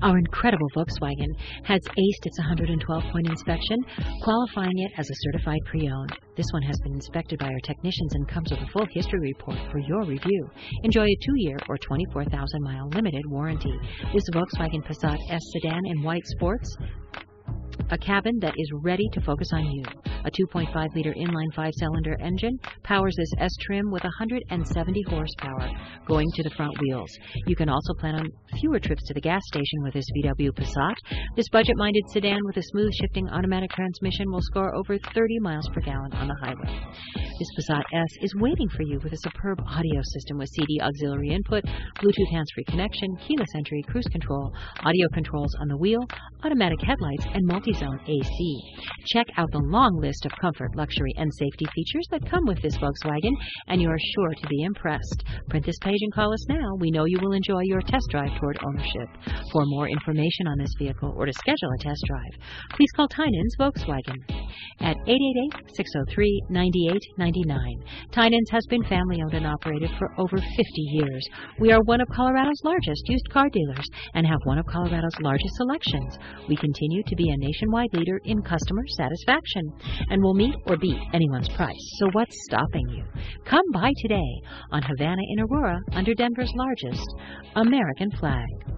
Our incredible Volkswagen has aced its 112 point inspection, qualifying it as a certified pre owned. This one has been inspected by our technicians and comes with a full history report for your review. Enjoy a two year or 24,000 mile limited warranty. This Volkswagen Passat S sedan in white sports a cabin that is ready to focus on you. A 2.5 liter inline five cylinder engine powers this S trim with 170 horsepower going to the front wheels. You can also plan on fewer trips to the gas station with this VW Passat. This budget minded sedan with a smooth shifting automatic transmission will score over 30 miles per gallon on the highway. This Passat S is waiting for you with a superb audio system with CD auxiliary input, Bluetooth hands free connection, keyless entry, cruise control, audio controls on the wheel, automatic headlights, and multi zone AC. Check out the long list of comfort, luxury, and safety features that come with this Volkswagen, and you are sure to be impressed. Print this page and call us now. We know you will enjoy your test drive toward ownership. For more information on this vehicle or to schedule a test drive, please call Tynan's Volkswagen at 888-603-9899. Tynan's has been family owned and operated for over 50 years. We are one of Colorado's largest used car dealers and have one of Colorado's largest selections. We continue to be a nationwide leader in customer satisfaction and will meet or beat anyone's price. So what's stopping you? Come by today on Havana in Aurora under Denver's largest American flag.